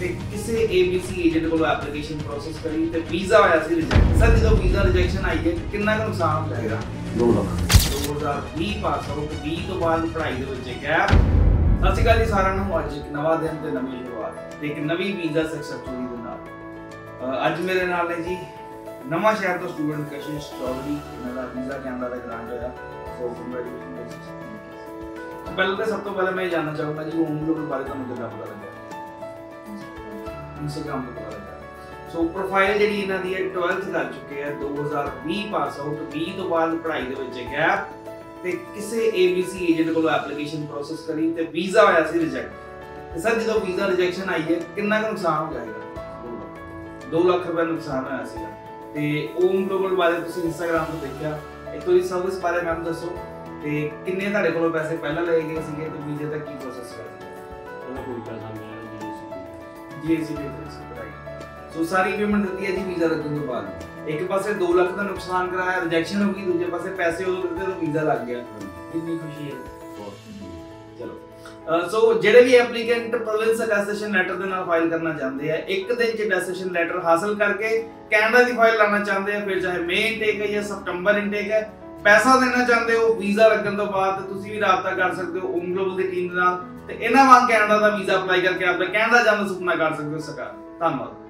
ਤੇ ਕਿਸੇ ABC agent ਕੋਲੋਂ ਐਪਲੀਕੇਸ਼ਨ ਪ੍ਰੋਸੈਸ ਕਰੀ ਤੇ ਵੀਜ਼ਾ ਆਇਆ ਸੀ ਰਿਜੈਕਟ ਸਰ ਜਦੋਂ ਵੀਜ਼ਾ ਰਿਜੈਕਸ਼ਨ ਆਈ ਹੈ ਕਿੰਨਾ ਕੁ ਨੁਕਸਾਨ ਹੋ ਜਾਏਗਾ 2 ਲੱਖ 2020 ਪਾਸ ਆਊਟ 20 ਤੋਂ ਬਾਅਦ ਪੜ੍ਹਾਈ ਦੇ ਵਿੱਚ ਗੈਪ ਸਤਿ ਸ਼੍ਰੀ ਅਕਾਲ ਜੀ ਸਾਰਿਆਂ ਨੂੰ। ਅੱਜ ਇੱਕ ਨਵਾਂ ਦਿਨ ਤੇ ਨਵੀਂ ਸ਼ੁਰੂਆਤ ਤੇ ਇੱਕ ਨਵੀਂ ਵੀਜ਼ਾ ਸਕਸੈਸ ਸਟੋਰੀ ਦੇ ਨਾਲ। ਅੱਜ ਮੇਰੇ ਨਾਲ ਨੇ ਜੀ ਨਵਾਂ ਸ਼ਹਿਰ ਤੋਂ ਸਟੂਡੈਂਟ ਕਸ਼ਿਸ਼ ਚੌਧਰੀ ਇਹਨਾਂ ਦਾ ਵੀਜ਼ਾ ਕੈਨੇਡਾ ਦਾ ਗ੍ਰਾਂਟ ਹੋਇਆ। ਸੋ ਕੰਗ੍ਰੈਚੁਲੇਸ਼ਨ ਪਹਿਲਾਂ ਤਾਂ ਸਭ ਤੋਂ ਪਹਿਲਾਂ ਮੈਂ ਜਾਣਨਾ ਚਾਹੂੰਗਾ ਜੀ ਹੋਮ ਗਲੋਬਲ ਬਾਰੇ ਤੁਹਾਨੂੰ ਕਿੱਦਾਂ ਪਤਾ ਲੱਗਿਆ? ਇੰਸਟਾਗ੍ਰਾਮ ਤੋਂ ਪਤਾ ਲੱਗਿਆ ਸੋ ਪ੍ਰੋਫਾਈਲ ਜਿਹੜੀ ਇਹਨਾਂ ਦੀ ਹੈ 12th ਕਰ ਚੁੱਕੇ ਆ 2020 ਪਾਸ ਆਊਟ 20 ਤੋਂ ਬਾਅਦ ਪੜ੍ਹਾਈ ਦੇ ਵਿੱਚ ਗੈਪ ਤੇ ਕਿਸੇ ABC ਏਜੰਟ ਕੋਲੋਂ ਐਪਲੀਕੇਸ਼ਨ ਪ੍ਰੋਸੈਸ ਕਰੀ ਤੇ ਵੀਜ਼ਾ ਆਇਆ ਸੀ ਰਿਜੈਕਟ ਤੇ ਸਰ, ਜਦੋਂ ਵੀਜ਼ਾ ਰਿਜੈਕਸ਼ਨ ਆਈ ਹੈ, ਕਿੰਨਾ ਕੁ ਨੁਕਸਾਨ ਹੋ ਜਾਏਗਾ 2 ਲੱਖ। ਰੁਪਏ ਨੁਕਸਾਨ ਹੋਇਆ ਸੀਗਾ। ਤੇ ਓਮ ਗਲੋਬਲ ਬਾਰੇ ਤੁਸੀਂ ਇੰਸਟਾਗ੍ਰਾਮ ਤੋਂ ਦੇਖਿਆ। ਇੱਕ ਵਾਰੀ ਸਰਵਿਸ ਬਾਰੇ ਮੈਨੂੰ ਦੱਸੋ। ਤੇ ਕਿੰਨੇ ਤੁਹਾਡੇ ਕੋਲੋਂ ਪੈਸੇ ਪਹਿਲਾਂ ਲਏ ਗਏ ਸੀਗੇ ਤੇ ਵੀਜ਼ੇ ਦਾ ਕੀ ਪ੍ਰੋਸੈਸ ਹੋਇਆ ਉਹਦਾ ਕੋਈ ਪੈਸਾ ਜੀਐਸਟੀ ਪੇਪਰ ਰਾਈਟ ਸੋ ਸਾਰੀ ਪੇਮੈਂਟ ਦਿੱਤੀ ਹੈ ਜੀ ਵੀਜ਼ਾ ਲੱਗਣ ਤੋਂ ਬਾਅਦ। ਇੱਕ ਪਾਸੇ 2 ਲੱਖ ਦਾ ਨੁਕਸਾਨ ਕਰਾਇਆ ਰਿਜੈਕਸ਼ਨ ਹੋ ਗਈ ਦੂਜੇ ਪਾਸੇ ਪੈਸੇ ਉਦੋਂ ਦਿੱਤੇ ਤਾਂ ਵੀਜ਼ਾ ਲੱਗ ਗਿਆ। ਕਿੰਨੀ ਖੁਸ਼ੀ ਹੈ। ਚਲੋ। ਸੋ ਜਿਹੜੇ ਵੀ ਐਪਲੀਕੈਂਟ ਪ੍ਰੋਵਿੰਸ ਅਟੈਸਟੇਸ਼ਨ ਲੈਟਰ ਦੇ ਨਾਲ ਫਾਈਲ ਕਰਨਾ ਚਾਹੁੰਦੇ ਆ ਇੱਕ ਦਿਨ ਚ ਅਟੈਸਟੇਸ਼ਨ ਲੈਟਰ ਹਾਸਲ ਕਰਕੇ ਕੈਨੇਡਾ ਦੀ ਫਾਈਲ ਲਾਣਾ ਚਾਹੁੰਦੇ ਆ ਫਿਰ ਚਾਹੇ ਮਈ ਇਨਟੇਕ ਹੈ ਜਾਂ ਸਤੰਬਰ ਇਨਟੇਕ ਹੈ ਪੈਸਾ ਦੇਣਾ ਚਾਹੁੰਦੇ ਹੋ ਵੀਜ਼ਾ ਲੱਗਣ ਤੋਂ ਬਾਅਦ ਤੁਸੀਂ ਵੀ ਰਾਬਤਾ ਕਰ ਸਕਦੇ ਹੋ ਓਮ ਗਲੋਬਲ ਦੀ ਟੀਮ ਨਾਲ। ਤੇ ਇਹਨਾਂ ਵਾਂਗ ਕੈਨੇਡਾ ਦਾ ਵੀਜ਼ਾ ਅਪਲਾਈ ਕਰਕੇ ਆਪਣਾ ਕੈਨੇਡਾ ਜਾਣ ਦਾ ਸੁਪਨਾ ਕਰ ਸਕਦੇ ਹੋ ਸਰਕਾਰ। ਧੰਨਵਾਦ।